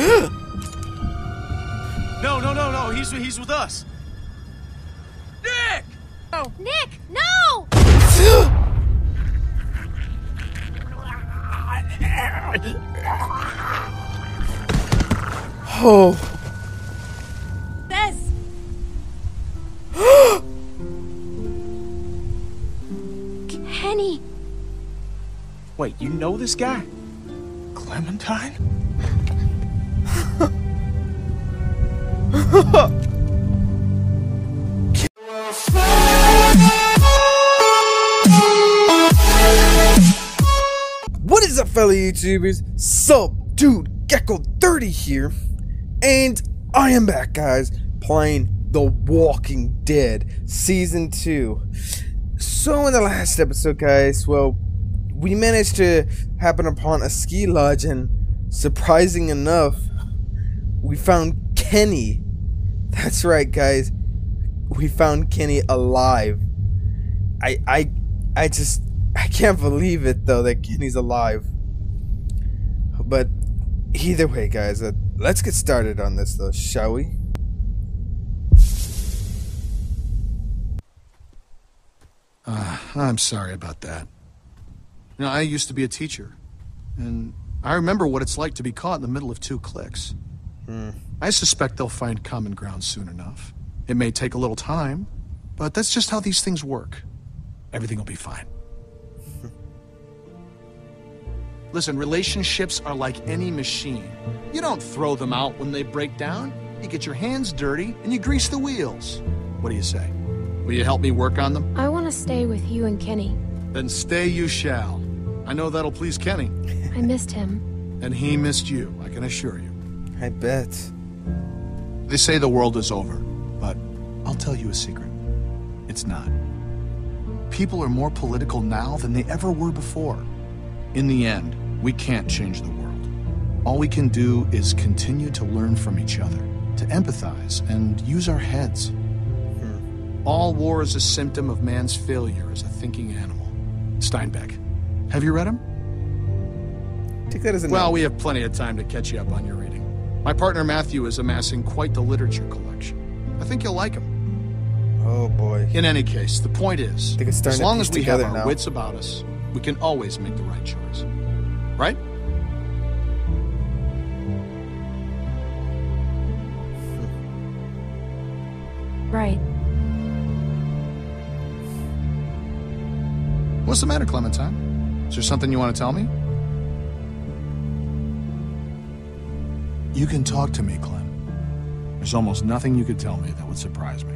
No, no, no, no. He's he's with us. Nick! Oh. Nick, no! Oh. This. Kenny. Wait, you know this guy? Clementine? What is up, fellow YouTubers? Sub Dude Gecko 30 here, and I am back, guys, playing The Walking Dead Season 2. So, in the last episode, guys, well, we managed to happen upon a ski lodge, and surprising enough, we found Kenny. That's right, guys. We found Kenny alive. I, I, I just, I can't believe it though that Kenny's alive. But either way, guys, uh, let's get started on this though, shall we? Uh, I'm sorry about that. You know, I used to be a teacher, and I remember what it's like to be caught in the middle of two cliques. I suspect they'll find common ground soon enough. It may take a little time, but that's just how these things work. Everything will be fine. Listen, relationships are like any machine. You don't throw them out when they break down. You get your hands dirty and you grease the wheels. What do you say? Will you help me work on them? I want to stay with you and Kenny. Then stay you shall. I know that'll please Kenny. I missed him. And he missed you, I can assure you. I bet. They say the world is over, but I'll tell you a secret. It's not. People are more political now than they ever were before. In the end, we can't change the world. All we can do is continue to learn from each other, to empathize, and use our heads. All war is a symptom of man's failure as a thinking animal. Steinbeck. Have you read him? Take that as a Well, we have plenty of time to catch you up on your reading. My partner Matthew is amassing quite the literature collection. I think you'll like him. Oh boy. In any case, the point is, think as long as we have our now. wits about us, we can always make the right choice. Right? Right. What's the matter, Clementine? Is there something you want to tell me? You can talk to me, Clem. There's almost nothing you could tell me that would surprise me.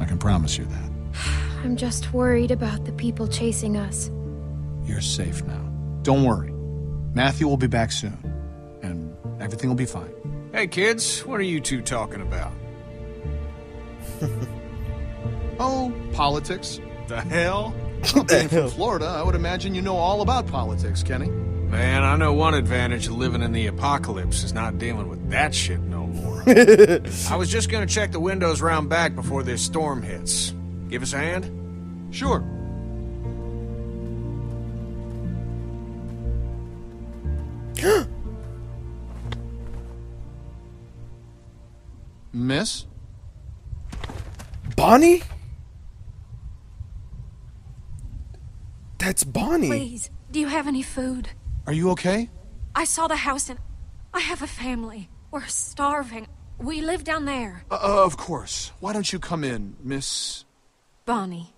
I can promise you that. I'm just worried about the people chasing us. You're safe now. Don't worry. Matthew will be back soon, and everything will be fine. Hey kids, what are you two talking about? Oh, politics. The hell? Being from Florida, I would imagine you know all about politics, Kenny. Man, I know one advantage of living in the apocalypse is not dealing with that shit no more. I was just gonna check the windows round back before this storm hits. Give us a hand? Sure. Miss? Bonnie? That's Bonnie. Please, do you have any food? Are you okay? I saw the house and I have a family. We're starving. We live down there. Uh, uh, of course. Why don't you come in, Miss. Bonnie.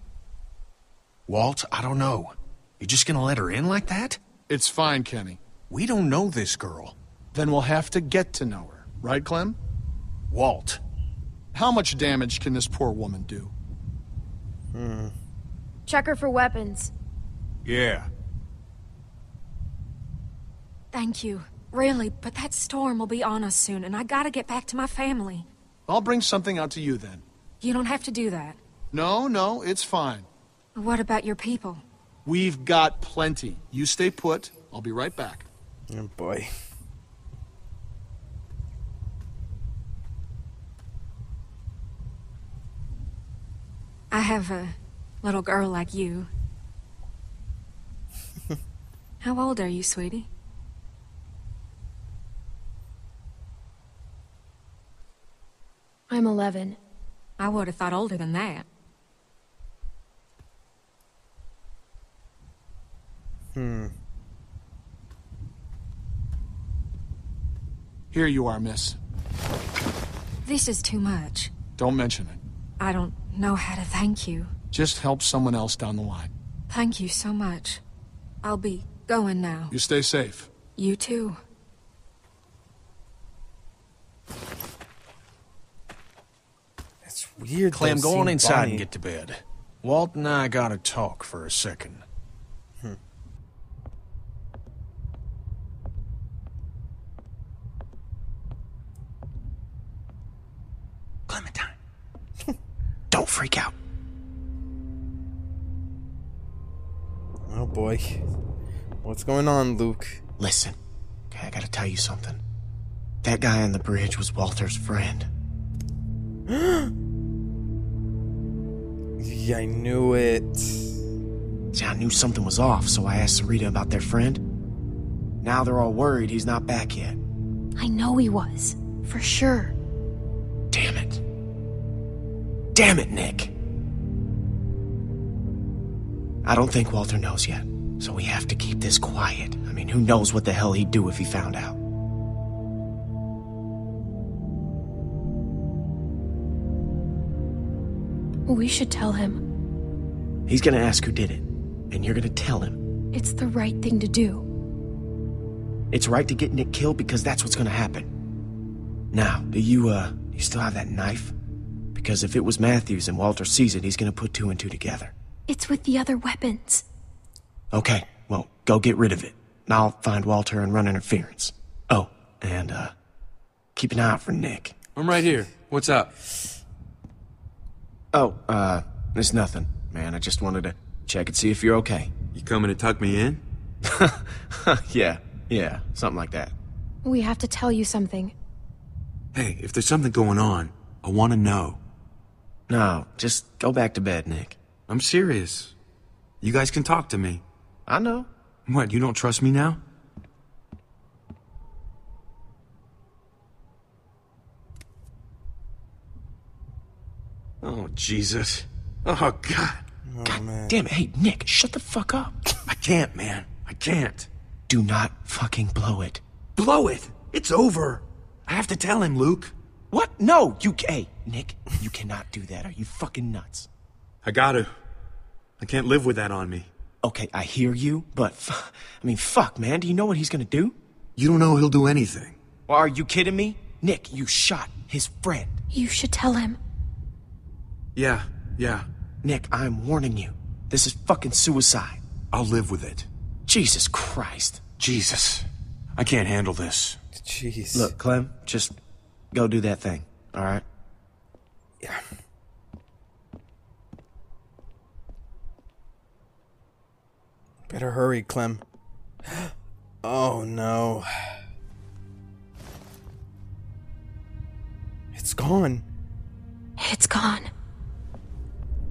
Walt, I don't know. You're just gonna let her in like that? It's fine, Kenny. We don't know this girl. Then we'll have to get to know her. Right, Clem? Walt. How much damage can this poor woman do? Hmm. Check her for weapons. Yeah. Thank you. Really, but that storm will be on us soon, and I gotta get back to my family. I'll bring something out to you then. You don't have to do that. No, no, it's fine. What about your people? We've got plenty. You stay put. I'll be right back. Oh boy. I have a little girl like you. How old are you, sweetie? I'm 11. I would have thought older than that. Hmm. Here you are, miss. This is too much. Don't mention it. I don't know how to thank you. Just help someone else down the line. Thank you so much. I'll be going now. You stay safe. You too. It's weird. Clem, go on inside Bonnie- and get to bed. Walt and I gotta talk for a second. Hmm. Clementine. Don't freak out. Oh boy. What's going on, Luke? Listen. Okay, I gotta tell you something. That guy on the bridge was Walter's friend. Yeah, I knew it. See, I knew something was off, so I asked Sarita about their friend. Now they're all worried he's not back yet. I know he was. For sure. Damn it. Damn it, Nick. I don't think Walter knows yet, so we have to keep this quiet. I mean, who knows what the hell he'd do if he found out? We should tell him. He's gonna ask who did it, and you're gonna tell him. It's the right thing to do. It's right to get Nick killed because that's what's gonna happen. Now, do you, uh, you still have that knife? Because if it was Matthews and Walter sees it, he's gonna put two and two together. It's with the other weapons. Okay, well, go get rid of it. And I'll find Walter and run interference. Oh, and, uh, keep an eye out for Nick. I'm right here. What's up? Oh, uh, it's nothing, man. I just wanted to check and see if you're okay. You coming to tuck me in? yeah, yeah, something like that. We have to tell you something. Hey, if there's something going on, I want to know. No, just go back to bed, Nick. I'm serious. You guys can talk to me. I know. What, you don't trust me now? Oh, Jesus. Oh, God. Oh, God damn it. Hey, Nick, shut the fuck up. I can't, man. I can't. Do not fucking blow it. Blow it. It's over. I have to tell him, Luke. What? No, you. Hey, Nick, you cannot do that. Are you fucking nuts? I gotta. I can't live with that on me. Okay, I hear you, but f- I mean, fuck, man. Do you know what he's gonna do? You don't know he'll do anything. Well, are you kidding me? Nick, you shot his friend. You should tell him. Yeah, yeah. Nick, I'm warning you. This is fucking suicide. I'll live with it. Jesus Christ. Jesus. I can't handle this. Jeez. Look, Clem, just go do that thing, alright? Yeah. Better hurry, Clem. Oh no. It's gone. It's gone.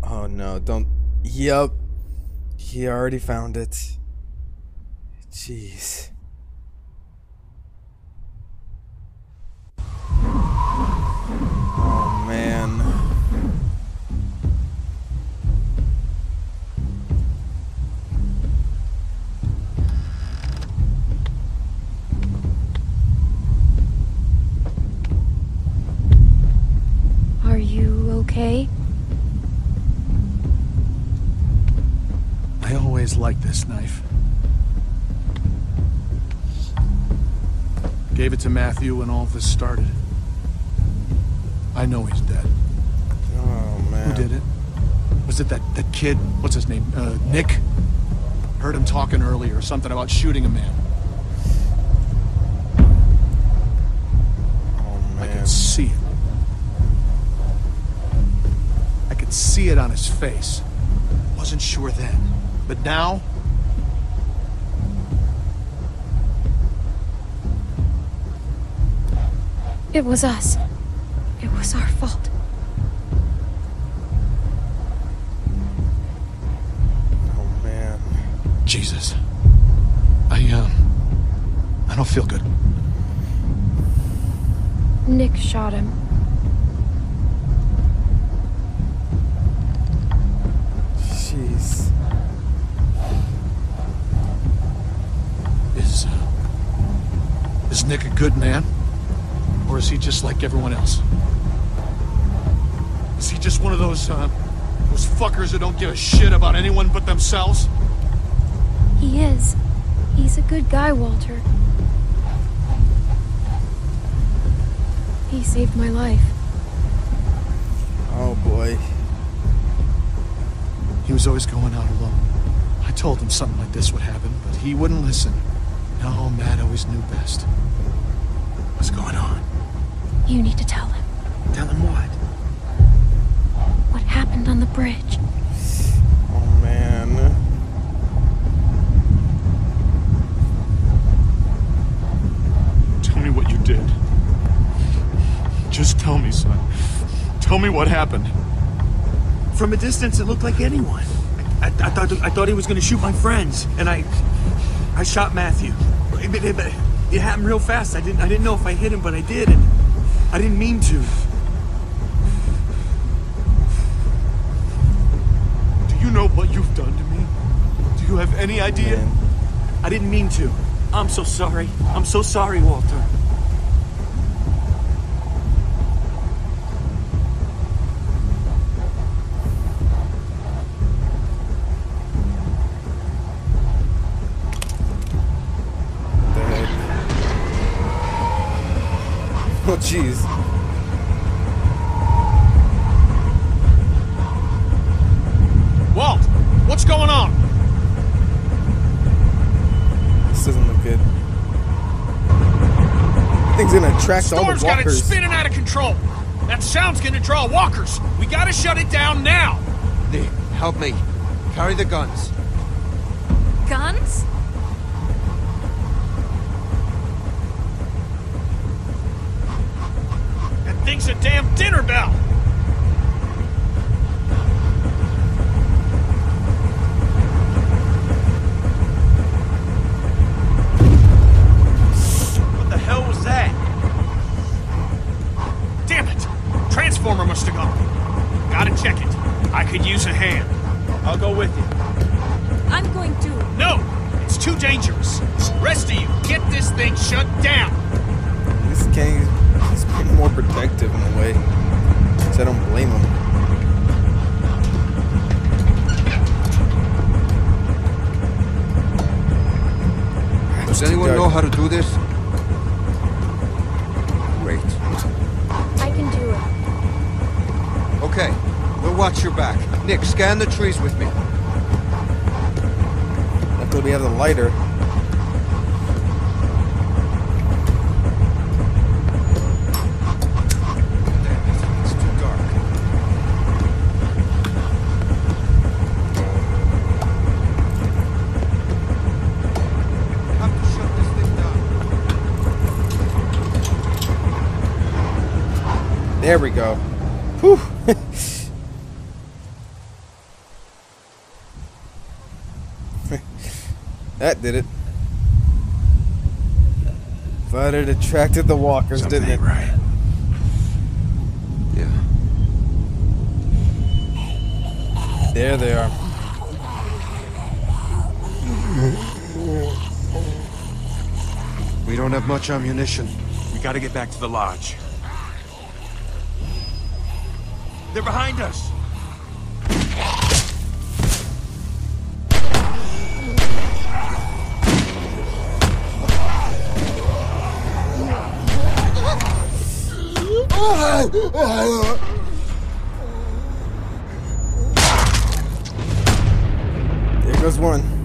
Oh no, don't. Yup. He already found it. Jeez. I liked this knife. Gave it to Matthew when all this started. I know he's dead. Oh man. Who did it? Was it that, that kid? What's his name? Uh, Nick? Heard him talking earlier, something about shooting a man. Oh I man. could see it. I could see it on his face. Wasn't sure then. But now, It was us. It was our fault. Oh, man. Jesus. I, um... I don't feel good. Nick shot him. Jeez. Is Nick a good man? Or is he just like everyone else? Is he just one of those, uh, those fuckers that don't give a shit about anyone but themselves? He is. He's a good guy, Walter. He saved my life. Oh boy. He was always going out alone. I told him something like this would happen, but he wouldn't listen. No, Matt always knew best. What's going on? You need to tell him Tell him what? what happened on the bridge. Oh man. Tell me what you did. Just tell me, son. Tell me what happened. From a distance, it looked like anyone. I, I, I thought I thought he was going to shoot my friends, and I I shot Matthew. But it, but it happened real fast. I didn't I didn't know if I hit him, but I did, and I didn't mean to. Do you know what you've done to me? Do you have any idea? Man. I didn't mean to. I'm so sorry. I'm so sorry, Walter. Gonna attract all Storm's the got it spinning out of control. That sound's gonna draw walkers. We gotta shut it down now. Nick, help me. Carry the guns. Guns? That thing's a damn dinner bell. Does anyone know how to do this? Great. I can do it. Okay, we'll watch your back. Nick, scan the trees with me. Luckily we have the lighter. There we go. Whew. that did it. But it attracted the walkers, Something didn't it? right. Yeah. There they are. We don't have much ammunition. We gotta get back to the lodge. They're behind us. There goes one.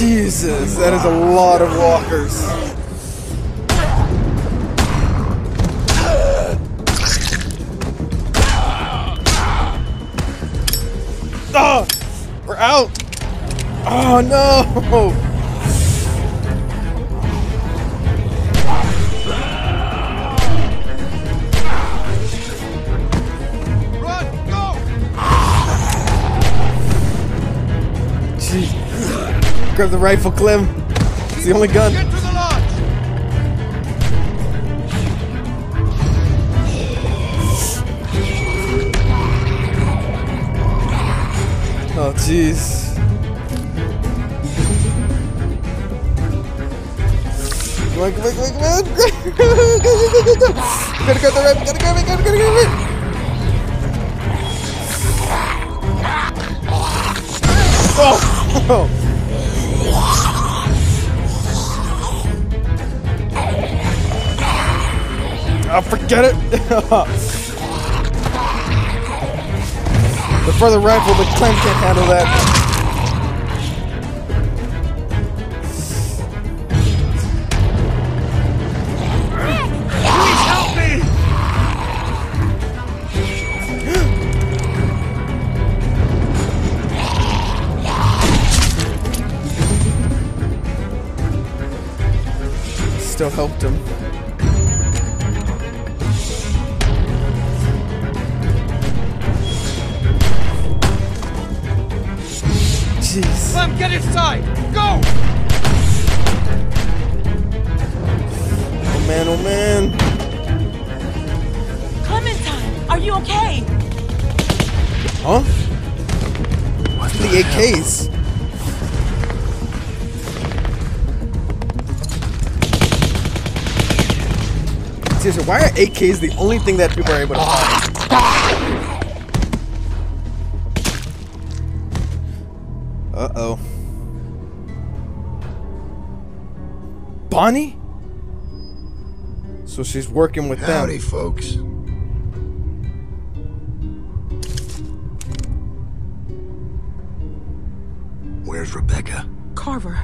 Jesus, that is a lot of walkers. Ah, we're out. Oh no! Grab the rifle, Clem. It's the only gun. Oh, jeez. Come on, come on, come on, come on! Gotta grab the rifle! gotta grab it, gotta, gotta grab it! Oh! Oh, forget it! the further rifle, the Clem can't handle that. Please help me! Still helped him. Get inside! Go! Oh man, oh man. Clementine, are you okay? Huh? What the AKs? Seriously, why are AKs the only thing that people are able to find? Uh-oh. Bonnie? So she's working with Howdy, them. folks. Where's Rebecca? Carver.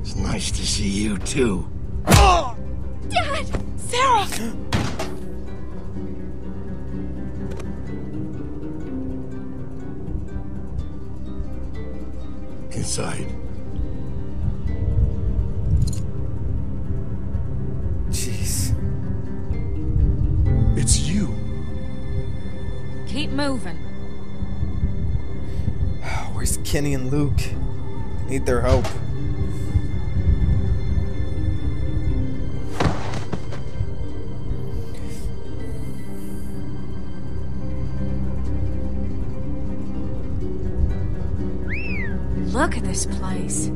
It's nice to see you, too. Oh! Dad! Sarah! Inside. Keep moving. Where's Kenny and Luke? They need their help. Look at this place.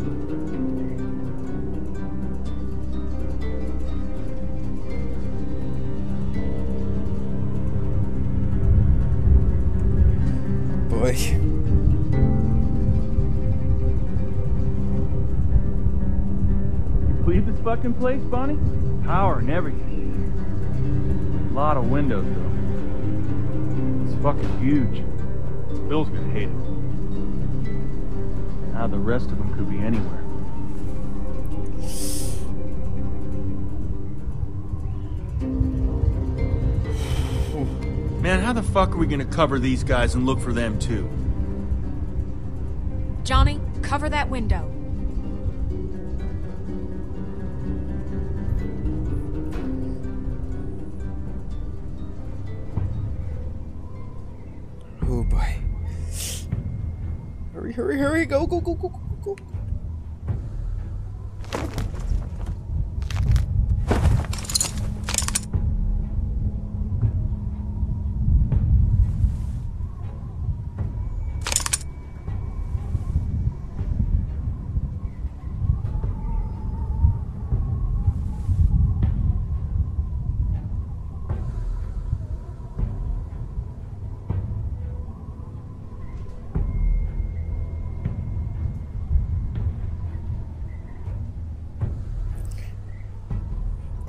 Believe this fucking place, Bonnie? Power and everything. A lot of windows, though. It's fucking huge. Bill's gonna hate it. How the rest of them could be anywhere. Man, how the fuck are we gonna cover these guys and look for them too? Johnny, cover that window. Hurry, hurry, go, go, go, go.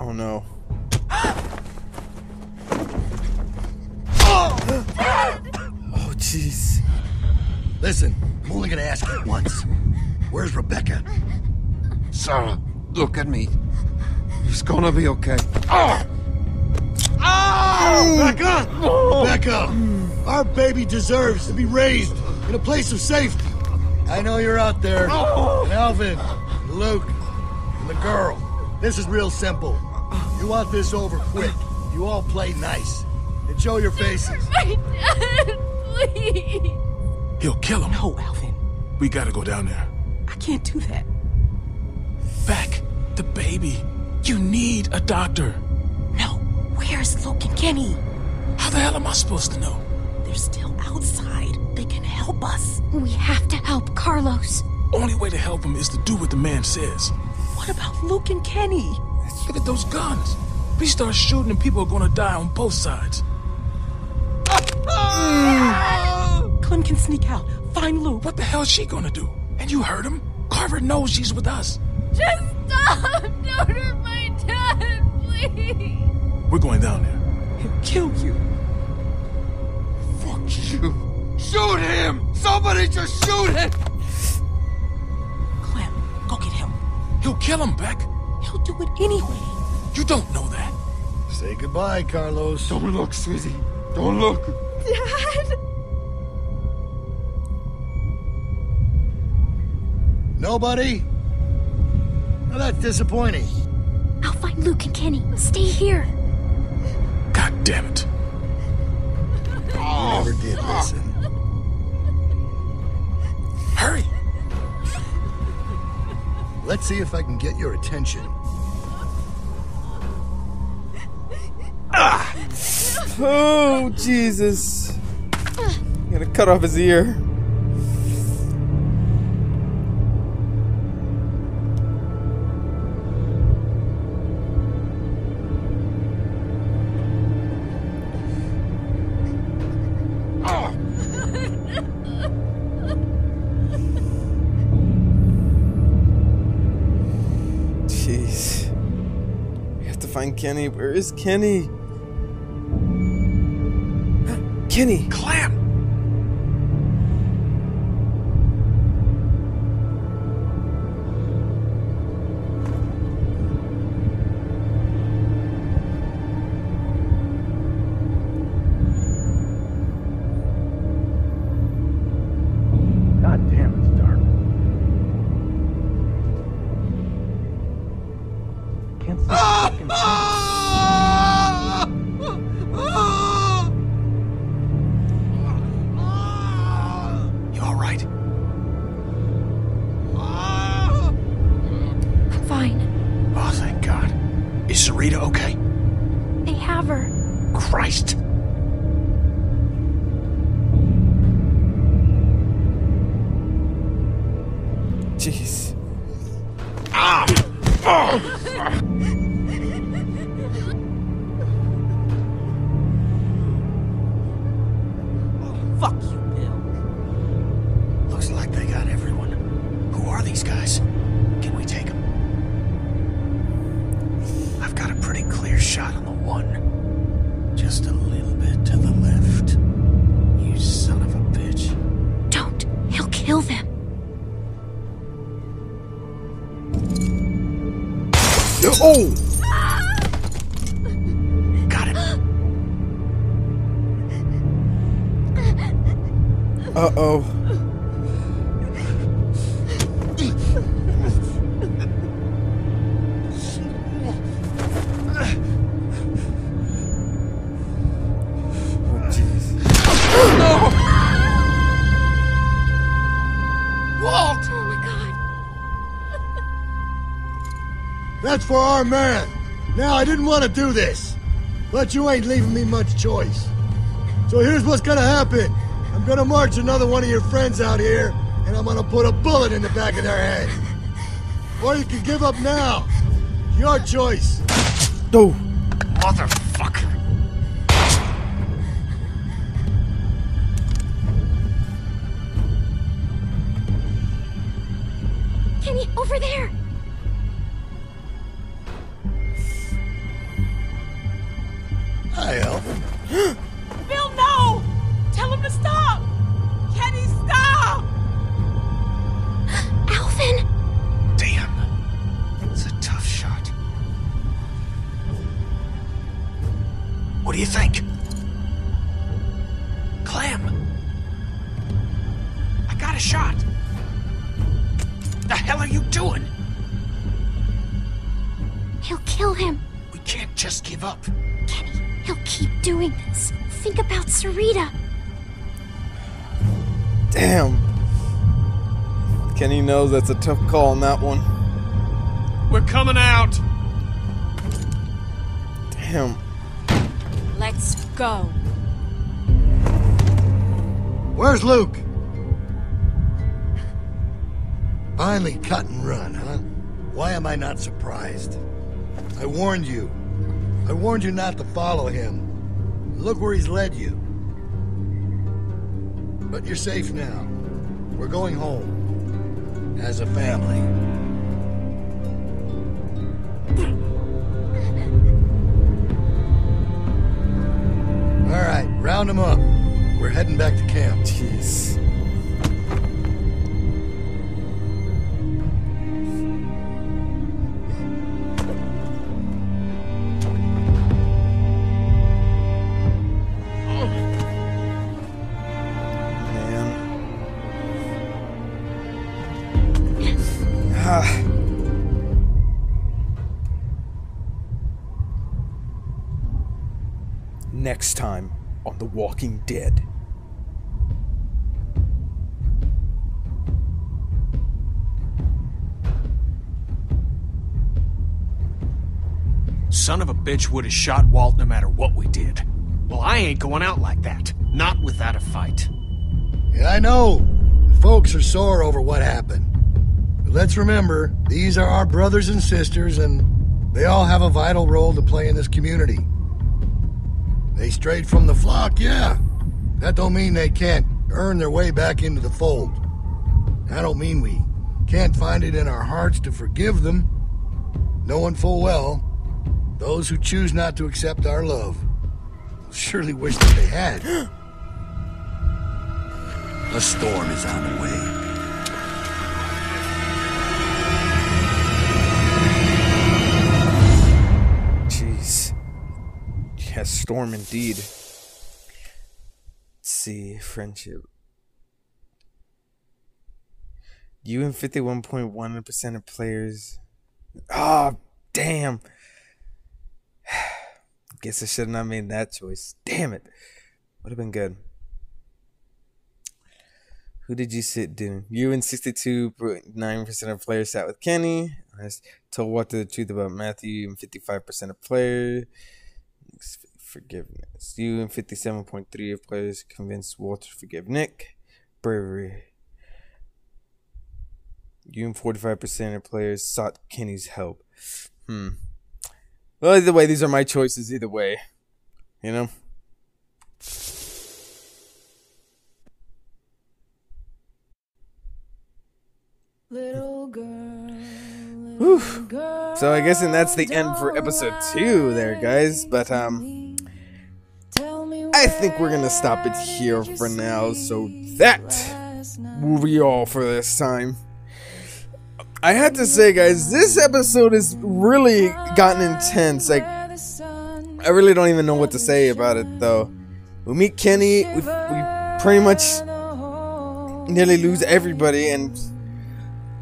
Oh no. oh jeez. Listen, I'm only gonna ask you once. Where's Rebecca? Sarah, look at me. It's gonna be okay. Oh! Rebecca! Rebecca! Our baby deserves to be raised in a place of safety. I know you're out there. Ah! And Alvin, and Luke, and the girl. This is real simple. You want this over quick. You all play nice. And show your faces. My dad! Please! He'll kill him. No, Alvin. We gotta go down there. I can't do that. Back. The baby. You need a doctor. No. Where's Luke and Kenny? How the hell am I supposed to know? They're They're still outside. They can help us. We have to help Carlos. Only way to help him is to do what the man says. What about Luke and Kenny? Look at those guns. If we start shooting and people are gonna die on both sides. Clem can sneak out. Find Luke. What the hell is she gonna do? And you heard him. Carver knows she's with us. Just stop! Don't hurt my dad, please! We're going down there. He'll kill you. Fuck you. Shoot him! Somebody just shoot him! Clem, go get him. He'll kill him, Beck. He'll do it anyway. You don't know that. Say goodbye, Carlos. Don't look, sweetie. Don't look. Dad! Nobody? Now that's disappointing. I'll find Luke and Kenny. Stay here. God damn it. You never did listen. Hurry. Let's see if I can get your attention. Oh, Jesus. I'm gonna cut off his ear. Jeez. We have to find Kenny. Where is Kenny? Kenny! Clem! Our man. Now, I didn't want to do this, but you ain't leaving me much choice. So here's what's gonna happen. I'm gonna march another one of your friends out here, and I'm gonna put a bullet in the back of their head. Or you can give up now. Your choice. Oh! Motherfucker. Kenny, over there. He'll kill him. We can't just give up. Kenny, he'll keep doing this. Think about Sarita. Damn. Kenny knows that's a tough call on that one. We're coming out. Damn. Let's go. Where's Luke? Finally cut and run, huh? Why am I not surprised? I warned you. I warned you not to follow him. Look where he's led you. But you're safe now. We're going home. As a family. All right, round them up. We're heading back to camp. Jeez. Next time on The Walking Dead. Son of a bitch would have shot Walt no matter what we did. Well, I ain't going out like that. Not without a fight. Yeah, I know. The folks are sore over what happened. But let's remember, these are our brothers and sisters, and they all have a vital role to play in this community. They strayed from the flock, yeah. That don't mean they can't earn their way back into the fold. I don't mean we can't find it in our hearts to forgive them, knowing full well those who choose not to accept our love surely wish that they had. A storm is on the way. Yes, storm indeed. Let's see, friendship. You and 51.1% of players. Ah, damn. Guess I should have not made that choice. Damn it. Would have been good. Who did you sit doing? You and 62.9% of players sat with Kenny. I told Walter the truth about Matthew and 55% of players. Forgiveness. You and 57.3 of players convinced Walter to forgive Nick. Bravery. You and 45% of players sought Kenny's help. Hmm. Well, either way, these are my choices. Either way, you know. Little girl. So I guess and that's the end for episode two, there, guys. But um, I think we're gonna stop it here for now. So that will be all for this time. I had to say, guys, this episode has really gotten intense. Like, I really don't even know what to say about it, though. We meet Kenny, we, we pretty much nearly lose everybody, and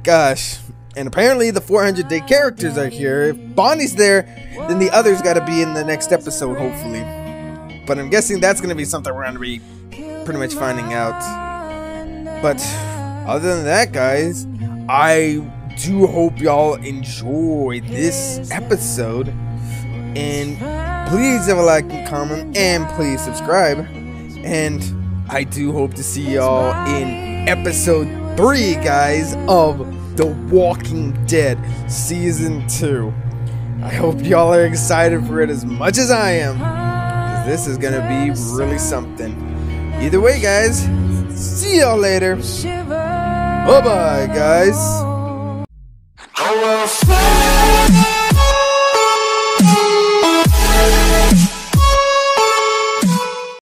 gosh. And apparently, the 400 day characters are here. If Bonnie's there, then the others gotta be in the next episode, hopefully. But I'm guessing that's gonna be something we're gonna be pretty much finding out. But other than that, guys, I do hope y'all enjoy this episode. And please have a like and comment and please subscribe. And I do hope to see y'all in episode 3, guys, of The Walking Dead Season 2. I hope y'all are excited for it as much as I am. This is gonna be really something. Either way, guys, see y'all later. Bye bye, guys.